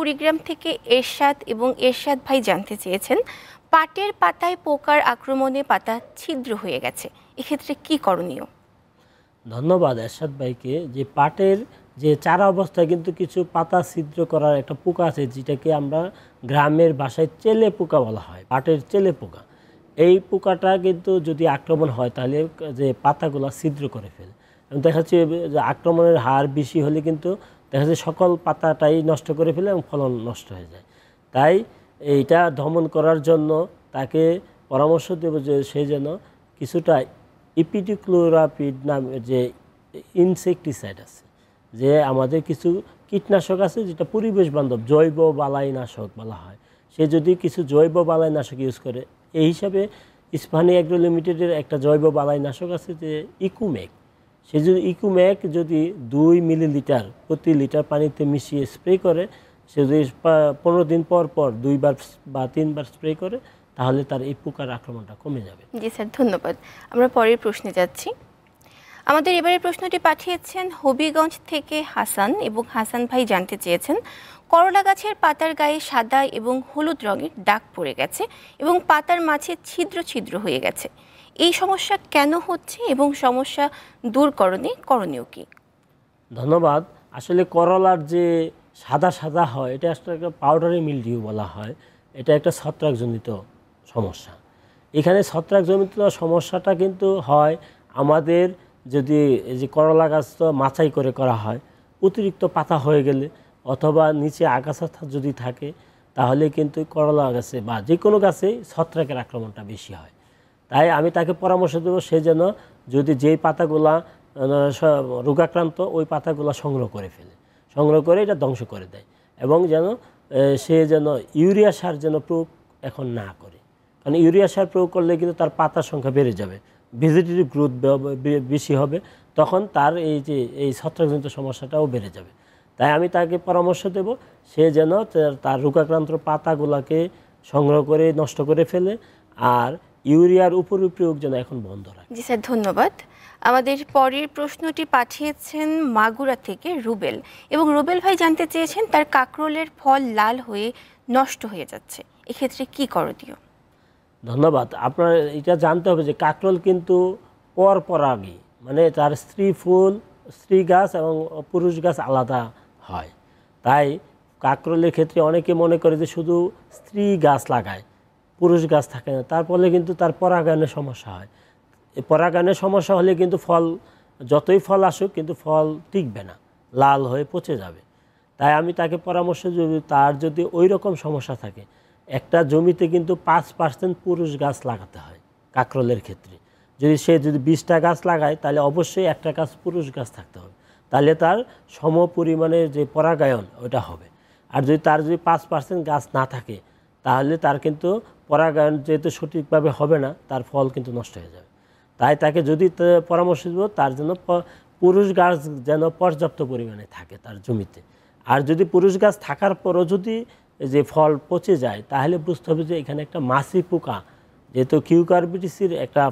কুড়িগ্রাম থেকে এরশাদ এবং এরশাদ ভাই জানতে চেয়েছেন, পাটের পাতায় পোকার আক্রমণে পাতা ছিদ্র হয়ে গেছে। এক্ষেত্রে কি করণীয়? ধন্যবাদ এরশাদ ভাইকে। যে পাটের যে চারা অবস্থায় কিন্তু কিছু পাতা ছিদ্র করার একটা পোকা আছে, যেটাকে আমরা গ্রামের ভাষায় চেলে পোকা বলা হয়, পাটের চেলে পোকা। এই পোকাটা কিন্তু যদি আক্রমণ হয়, তাহলে যে পাতাগুলো ছিদ্র করে ফেলে। দেখা যাচ্ছে আক্রমণের হার বেশি হলে কিন্তু দেখা যাচ্ছে সকল পাতাটাই নষ্ট করে ফেলে এবং ফলন নষ্ট হয়ে যায়। তাই এইটা দমন করার জন্য তাকে পরামর্শ দেব যে সে যেন কিছুটা ইপিডিক্লোরাপিড নামের যে ইনসেকটিসাইড আছে, যে আমাদের কিছু কীটনাশক আছে যেটা পরিবেশ বান্ধব, জৈব বালাইনাশক বলা হয়। সে যদি কিছু জৈব বালাইনাশক ইউজ করে, এই হিসাবে ইস্পানি অ্যাগ্রো লিমিটেডের একটা জৈব বালাইনাশক আছে যে ইকুমেক সে যদি ইকুম্যাক যদি দুই মিলিলিটার প্রতি লিটার পানিতে মিশিয়ে স্প্রে করে, সে যদি পনেরো দিন পর পর দুইবার বা তিনবার স্প্রে করে, তাহলে তার এই পোকার আক্রমণটা কমে যাবে। জি স্যার, ধন্যবাদ। আমরা পরের প্রশ্নে যাচ্ছি। আমাদের এবারের প্রশ্নটি পাঠিয়েছেন হবিগঞ্জ থেকে হাসান এবং হাসান ভাই জানতে চেয়েছেন, করলা গাছের পাতার গায়ে সাদা এবং হলুদ রঙের দাগ পড়ে গেছে এবং পাতার মাঝে ছিদ্র ছিদ্র হয়ে গেছে। এই সমস্যা কেন হচ্ছে এবং সমস্যা দূর দূরকরণে করণীয় কি? ধন্যবাদ। আসলে করলার যে সাদা সাদা হয়, এটা আসলে একটা পাউডারি মিলডিউ বলা হয়। এটা একটা ছত্রাকজনিত সমস্যা। এখানে ছত্রাকজনিত সমস্যাটা কিন্তু হয় আমাদের যদি এই যে করলা গাছ তো মাচাই করে করা হয়, অতিরিক্ত পাতা হয়ে গেলে অথবা নিচে আগাছা যদি থাকে, তাহলে কিন্তু করলা গাছে বা যে কোনো গাছেই ছত্রাকের আক্রমণটা বেশি হয়। তাই আমি তাকে পরামর্শ দেবো, সে যেন যদি যেই পাতাগুলা রোগাক্রান্ত, ওই পাতাগুলা সংগ্রহ করে ফেলে। সংগ্রহ করে এটা ধ্বংস করে দেয় এবং যেন সে যেন ইউরিয়া সার যেন প্রয়োগ এখন না করে। কারণ ইউরিয়া সার প্রয়োগ করলে কিন্তু তার পাতার সংখ্যা বেড়ে যাবে। ভেজিটেটিভ গ্রোথ বেশি হবে, তখন তার এই যে, এই ছত্রাকজনিত সমস্যাটাও বেড়ে যাবে। তাই আমি তাকে পরামর্শ দেব, সে যেন তার- তার রোগাক্রান্ত পাতাগুলাকে সংগ্রহ করে নষ্ট করে ফেলে, আর ইউরিয়ার উপর প্রয়োগ যেন এখন বন্ধ রাখে। জি স্যার ধন্যবাদ। আমাদের পরের প্রশ্নটি পাঠিয়েছেন মাগুরা থেকে রুবেল। এবং রুবেল ভাই জানতে চেয়েছেন তার কাকরোলের ফল লাল হয়ে নষ্ট হয়ে যাচ্ছে। এক্ষেত্রে কি করণীয়? ধন্যবাদ। আপনার এটা জানতে হবে যে কাকরোল কিন্তু পর পরাগী মানে তার স্ত্রী ফুল স্ত্রী গাছ এবং পুরুষ গাছ আলাদা হয়। তাই কাকরোলের ক্ষেত্রে অনেকে মনে করে যে শুধু স্ত্রী গাছ লাগায়। পুরুষ গাছ থাকে না। তার ফলে কিন্তু তার পরাগায়নের সমস্যা হয়। এই পরাগায়নের সমস্যা হলে কিন্তু ফল, যতই ফল আসুক কিন্তু ফল টিকবে না, লাল হয়ে পচে যাবে। তাই আমি তাকে পরামর্শ দেব তার যদি ওই রকম সমস্যা থাকে, একটা জমিতে কিন্তু পাঁচ পার্সেন্ট পুরুষ গাছ লাগাতে হয় কাকরলের ক্ষেত্রে। যদি সে যদি বিশটা গাছ লাগায়, তাহলে অবশ্যই একটা গাছ পুরুষ গাছ থাকতে হবে। তাহলে তার সম পরিমাণে যে পরাগায়ন, ওটা হবে। আর যদি তার যদি পাঁচ পার্সেন্ট গাছ না থাকে তাহলে তার কিন্তু পরাগায়ন যেহেতু সঠিকভাবে হবে না, তার ফল কিন্তু নষ্ট হয়ে যাবে। তাই তাকে যদি পরামর্শ দেবো, তার জন্য পুরুষ গাছ যেন পর্যাপ্ত পরিমাণে থাকে তার জমিতে। আর যদি পুরুষ গাছ থাকার পরও যদি যে ফল পচে যায়, তাহলে বুঝতে হবে যে এখানে একটা মাছি পোকা, যেহেতু কিউকারবিটিসির একটা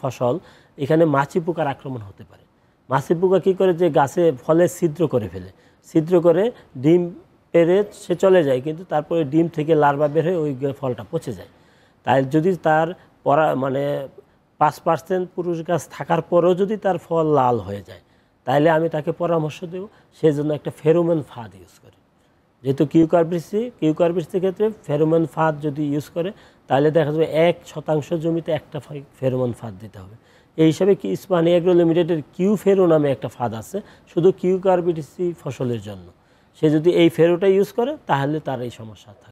ফসল, এখানে মাছি পোকার আক্রমণ হতে পারে। মাছি পোকা কী করে যে গাছে ফলে ছিদ্র করে ফেলে। ছিদ্র করে ডিম পেরে সে চলে যায়, কিন্তু তারপরে ডিম থেকে লার্ভা বের হয়ে ওই ফলটা পচে যায়। তাই যদি তার পরা মানে পাঁচ পার্সেন্ট পুরুষ গাছ থাকার পরেও যদি তার ফল লাল হয়ে যায় তাহলে আমি তাকে পরামর্শ দেব, সে জন্য একটা ফেরোমেন ফাঁদ ইউজ করে। যেহেতু কিউকারবিসি কিউকারবিসির ক্ষেত্রে ফেরোমেন ফাঁদ যদি ইউজ করে তাহলে দেখা যাবে এক শতাংশ জমিতে একটা ফেরোমন ফাঁদ দিতে হবে। এই হিসাবে কি ইস্পানি এগ্রো লিমিটেডের কিউ ফেরো নামে একটা ফাঁদ আছে, শুধু কিউকারবিটিসি ফসলের জন্য। সে যদি এই ফেরোটা ইউজ করে তাহলে তার এই সমস্যা থাকে